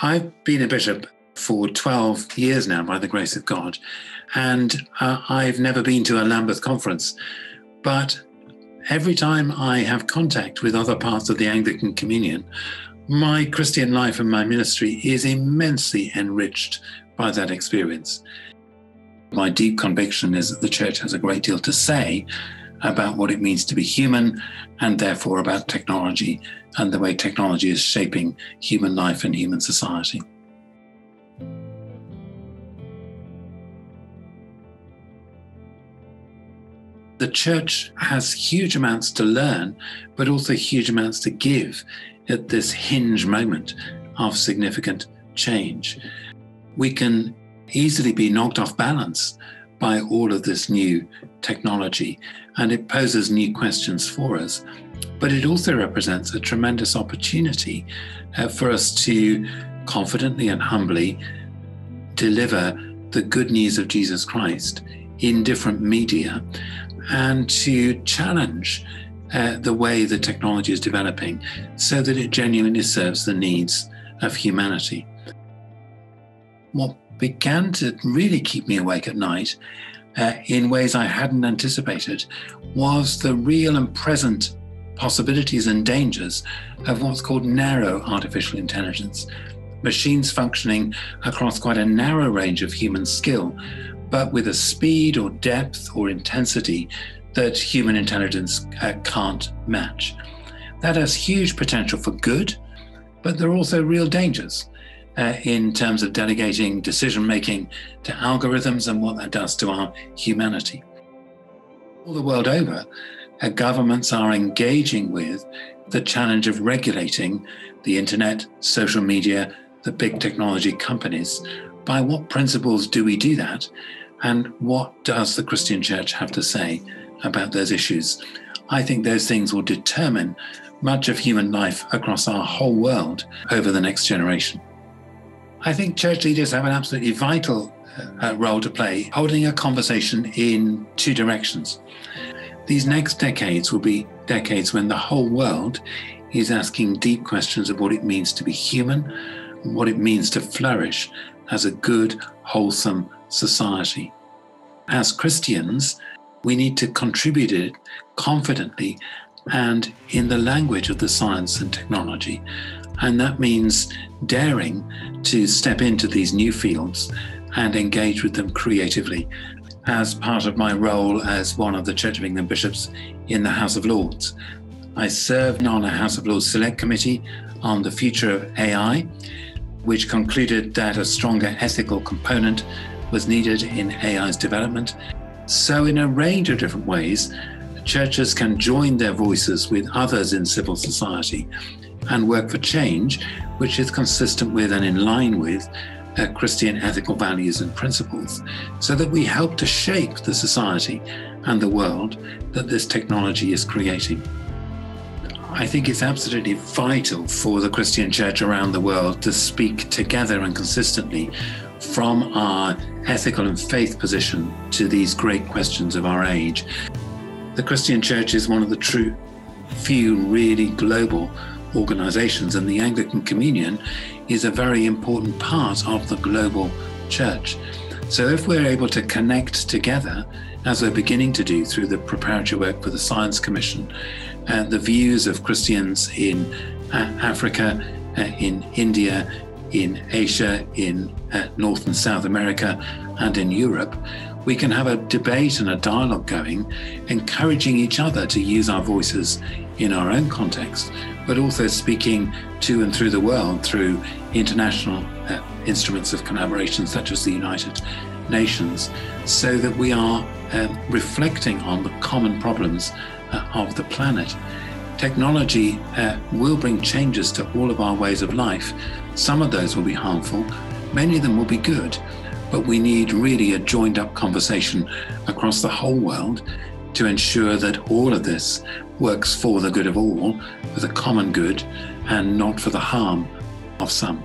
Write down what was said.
I've been a bishop for 12 years now, by the grace of God, and uh, I've never been to a Lambeth conference. But every time I have contact with other parts of the Anglican Communion, my Christian life and my ministry is immensely enriched by that experience. My deep conviction is that the church has a great deal to say about what it means to be human and therefore about technology and the way technology is shaping human life and human society. The church has huge amounts to learn, but also huge amounts to give at this hinge moment of significant change. We can easily be knocked off balance by all of this new technology, and it poses new questions for us. But it also represents a tremendous opportunity uh, for us to confidently and humbly deliver the good news of Jesus Christ in different media and to challenge uh, the way the technology is developing so that it genuinely serves the needs of humanity. What began to really keep me awake at night uh, in ways I hadn't anticipated was the real and present possibilities and dangers of what's called narrow artificial intelligence. Machines functioning across quite a narrow range of human skill, but with a speed or depth or intensity that human intelligence uh, can't match. That has huge potential for good, but there are also real dangers uh, in terms of delegating decision making to algorithms and what that does to our humanity. All the world over, uh, governments are engaging with the challenge of regulating the internet, social media, the big technology companies. By what principles do we do that? And what does the Christian church have to say about those issues. I think those things will determine much of human life across our whole world over the next generation. I think church leaders have an absolutely vital uh, role to play, holding a conversation in two directions. These next decades will be decades when the whole world is asking deep questions of what it means to be human, what it means to flourish as a good, wholesome society. As Christians, we need to contribute it confidently and in the language of the science and technology. And that means daring to step into these new fields and engage with them creatively as part of my role as one of the Church of England bishops in the House of Lords. I served on a House of Lords Select Committee on the future of AI, which concluded that a stronger ethical component was needed in AI's development so, in a range of different ways, churches can join their voices with others in civil society and work for change, which is consistent with and in line with uh, Christian ethical values and principles, so that we help to shape the society and the world that this technology is creating. I think it's absolutely vital for the Christian church around the world to speak together and consistently from our ethical and faith position to these great questions of our age. The Christian Church is one of the true few really global organizations, and the Anglican Communion is a very important part of the global church. So, if we're able to connect together, as we're beginning to do through the preparatory work for the Science Commission, uh, the views of Christians in uh, Africa, uh, in India, in Asia, in uh, North and South America, and in Europe, we can have a debate and a dialogue going, encouraging each other to use our voices in our own context, but also speaking to and through the world through international uh, instruments of collaboration such as the United Nations, so that we are uh, reflecting on the common problems uh, of the planet. Technology uh, will bring changes to all of our ways of life. Some of those will be harmful, many of them will be good, but we need really a joined up conversation across the whole world to ensure that all of this works for the good of all, for the common good, and not for the harm of some.